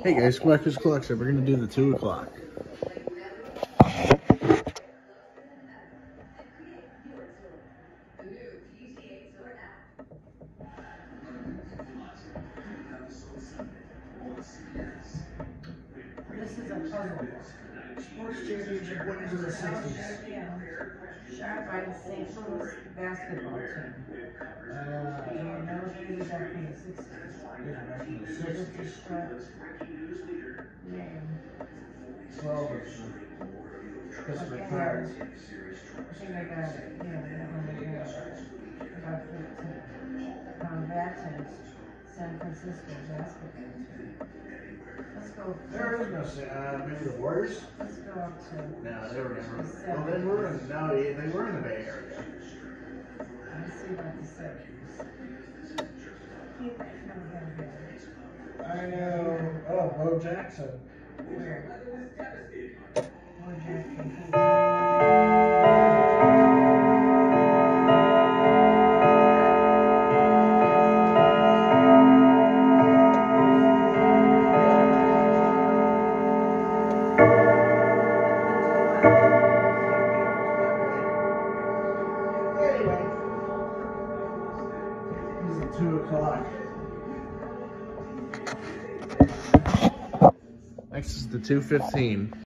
Hey guys, Collector's Collection. We're going to do the 2 o'clock. This is a puzzle. Sports jerseys are going of the 60s. Shot by the St. Louis basketball team. Uh, do you know who that the 60s? Twelve or Because of the cards. I think I got, yeah, about fifteen. Convections, San Francisco, basketball. Let's go, There is no, sa- uh, maybe the Warriors? let's go up to, No, they were never, well, they were in, no, they they were in the Bay Area. let's see about the Syracuse. I know, oh, Bo Jackson. This two o'clock. Next is the two fifteen.